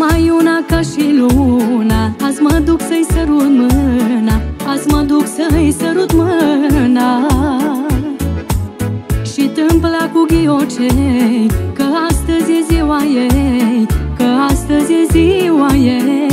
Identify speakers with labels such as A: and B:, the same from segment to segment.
A: mai una ca și luna. Azi mă duc să-i sărut mâna. Azi mă duc să-i sărut mâna. Și
B: tâmpla cu ghiocei Că astăzi e ziua ei Că astăzi e ziua ei.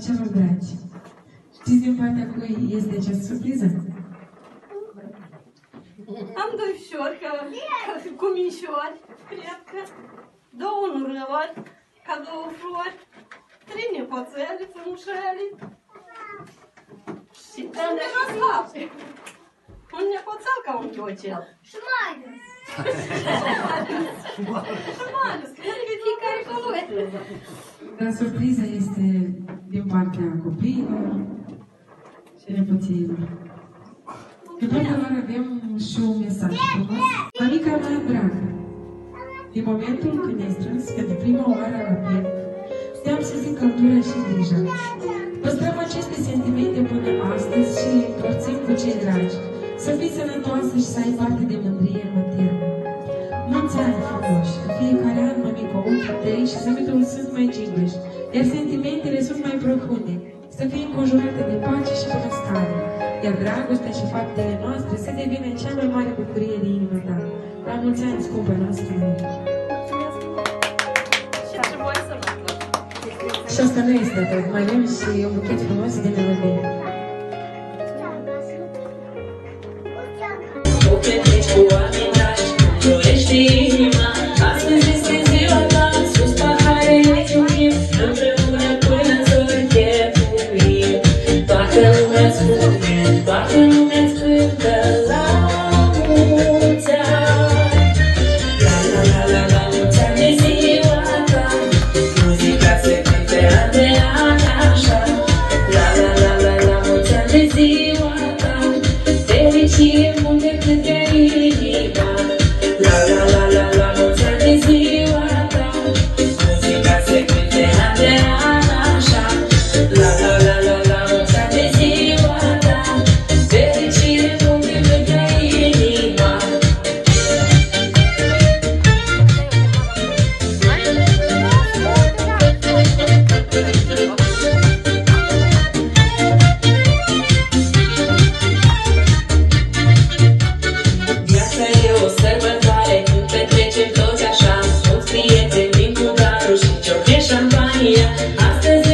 B: Partea celor dragi. Știți din partea cui este această surpriză?
C: Am doi fiori, că, că, cu mișori, cred că, două nurări, ca două flori, trei nepoțele frumușele și un nepoțel. Un nepoțel ca un chiocel. Și Marius. Și Marius, cred că fiecare cu lui.
B: Dar surpriza este din partea copiilor și nepoțiilor. Din partea lor avem și un mesaj frumos. Amica mea dragă, din momentul când ne-ai strâns pentru prima oară la piept, te-am simțit căldura și grija. Păstrăm aceste sentimente până astăzi și le împărțim cu cei dragi. Să fii sănătoasă și să ai parte de mândrie maternă. Mulți ani frumoși, în fiecare an, mămică, ochii tăi și zâmbetul sunt mai gingeși, iar sentimentele sunt mai profunde. Să fii înconjurată de pace și bunăstare, iar dragostea și faptele noastre să devină cea mai mare bucurie din inima ta. La mulți ani, scumpă noastră Maria.
C: Și ce voi să mă fac?
B: Și asta nu este tot, mai avem și un buchet frumos de melodie.
D: La la la. Maria, às crazy.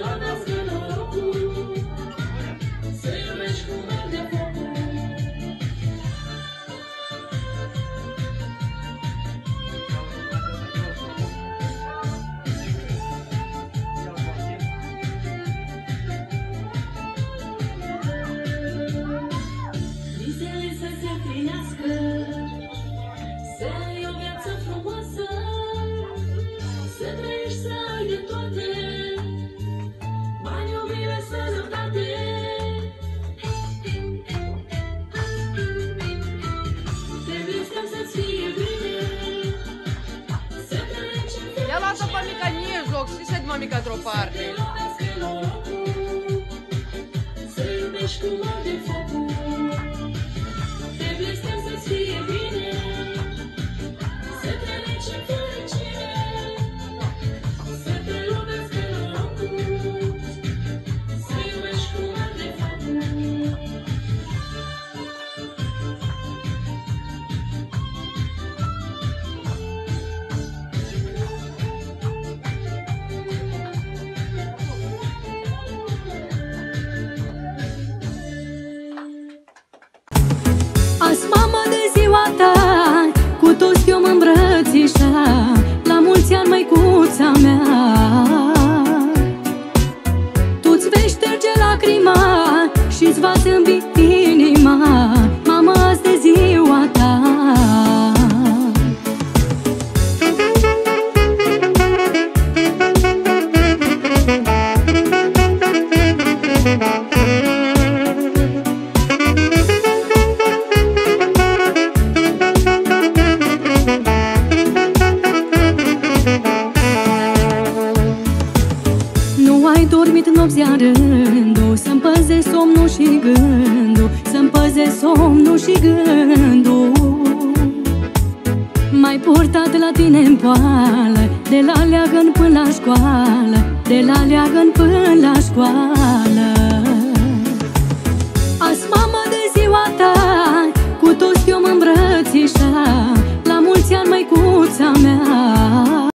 D: la nación.
E: Mamica într-o parte.
A: Lacrima Și-ți va zâmbi M-ai purtat la tine în poală De la leagăn până la școală De la leagăn până la școală. Azi, mamă, de ziua ta Cu toți eu mă îmbrățișa La mulți ani, măicuța mea